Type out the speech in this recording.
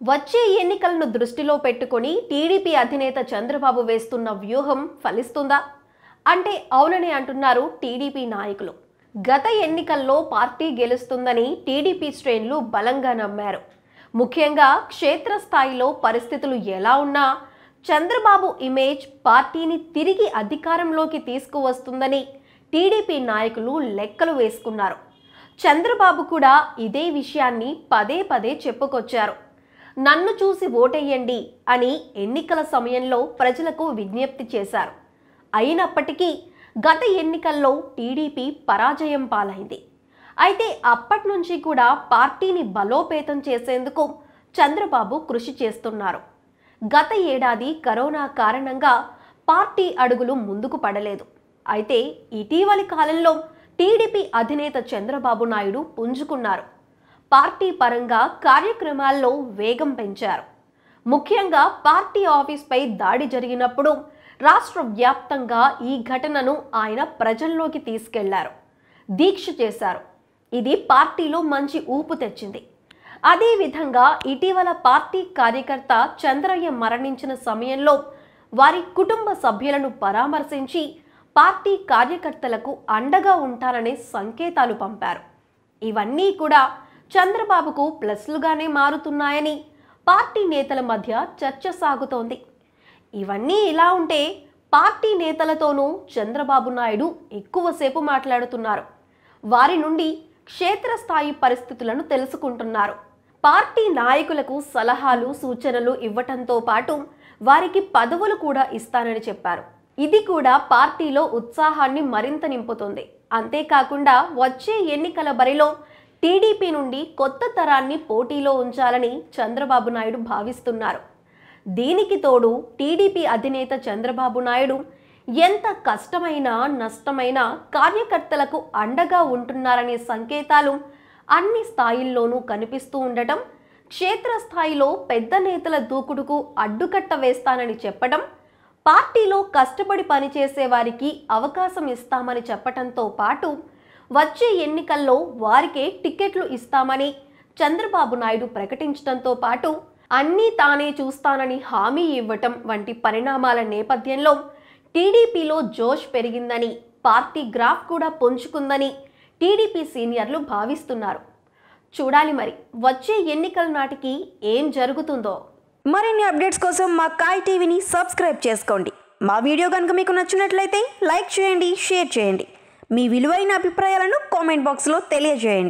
వచ్చే ఎన్నికలను దృష్టిలో పెట్టుకొని టీడీపీ అధినేత చంద్రబాబు వేస్తున్న వ్యూహం ఫలిస్తుందా? అంటే అవునని అంటున్నారు టీడీపీ నాయకులు. గత ఎన్నికల్లో పార్టీ గెలుస్తుందని టీడీపీ శ్రేణులు బలంగా నమ్మారు. ముఖ్యంగా క్షేత్రస్థాయిలో పరిస్థితులు ఎలా ఉన్నా చంద్రబాబు ఇమేజ్ పార్టీని తిరిగి అధికారంలోకి తీసుకువస్తుందని టీడీపీ నాయకులు లెక్కలు వేసుకున్నారు. చంద్రబాబు కూడా ఇదే విషయాన్ని పదే పదే చెప్పుకొచ్చారు. నన్ను చూసి ఓటెయ్యండి అని ఎన్నికల సమయంలో ప్రజలకు విజ్ఞప్తి చేశారు. అయినప్పటికీ గత ఎన్నికల్లో టీడీపీ పరాజయం పాలైంది. అయితే అప్పటి నుంచి కూడా పార్టీని బలోపేతం చేసేందుకు చంద్రబాబు కృషి చేస్తున్నారు. గత ఏడాది కరోనా కారణంగా పార్టీ అడుగులు ముందుకు పడలేదు. అయితే ఇటీవలి కాలంలో టీడీపీ అధినేత చంద్రబాబు నాయుడు పుంజుకున్నారు. పార్టీ పరంగా కార్యక్రమాల్లో వేగం పెంచారు. ముఖ్యంగా పార్టీ ఆఫీస్పై దాడి జరిగినప్పుడు రాష్ట్ర వ్యాప్తంగా ఈ ఘటనను ఆయన ప్రజల్లోకి తీసుకెళ్ళారు. దీక్ష చేశారు. ఇది పార్టీలో మంచి ఊపు తెచ్చింది. అదేవిధంగా ఇటీవల పార్టీ కార్యకర్త చంద్రయ్య మరణించిన సమయంలో వారి కుటుంబ సభ్యులను పరామర్శించి పార్టీ కార్యకర్తలకు అండగా ఉంటారనే సంకేతాలు పంపారు. ఇవన్నీ కూడా చంద్రబాబుకు ప్లస్లుగానే మారుతున్నాయని పార్టీ నేతల మధ్య చర్చ సాగుతోంది. ఇవన్నీ ఇలా ఉంటే పార్టీ నేతలతోనూ చంద్రబాబు నాయుడు ఎక్కువసేపు మాట్లాడుతున్నారు. వారి నుండి క్షేత్రస్థాయి పరిస్థితులను తెలుసుకుంటున్నారు. పార్టీ నాయకులకు సలహాలు సూచనలు ఇవ్వటంతో పాటు వారికి పదవులు కూడా ఇస్తానని చెప్పారు. ఇది కూడా పార్టీలో ఉత్సాహాన్ని మరింత నింపుతుంది. అంతేకాకుండా వచ్చే ఎన్నికల బరిలో టీడీపీ నుండి కొత్త తరాన్ని పోటీలో ఉంచాలని చంద్రబాబు నాయుడు భావిస్తున్నారు. దీనికి తోడు టీడీపీ అధినేత చంద్రబాబు నాయుడు ఎంత కష్టమైనా నష్టమైనా కార్యకర్తలకు అండగా ఉంటున్నారనే సంకేతాలు అన్ని స్థాయిల్లోనూ కనిపిస్తూ ఉండటం క్షేత్రస్థాయిలో పెద్ద నేతల దూకుడుకు అడ్డుకట్ట వేస్తానని చెప్పడం పార్టీలో కష్టపడి పనిచేసే వారికి అవకాశం ఇస్తామని చెప్పటంతో పాటు వచ్చే ఎన్నికల్లో వారికే టికెట్లు ఇస్తామని చంద్రబాబు నాయుడు ప్రకటించడంతో పాటు అన్నీ తానే చూస్తానని హామీ ఇవ్వటం వంటి పరిణామాల నేపథ్యంలో టీడీపీలో జోష్ పెరిగిందని పార్టీ గ్రాఫ్ కూడా పుంజుకుందని టీడీపీ సీనియర్లు భావిస్తున్నారు. చూడాలి మరి వచ్చే ఎన్నికల నాటికి ఏం జరుగుతుందో. మరిన్ని అప్డేట్స్ కోసం మా కాయ్ టీవీని సబ్స్క్రైబ్ చేసుకోండి. మా వీడియో కనుక మీకు నచ్చినట్లయితే లైక్ చేయండి షేర్ చేయండి. మీ విలువైన అభిప్రాయాలను కామెంట్ బాక్స్లో తెలియజేయండి.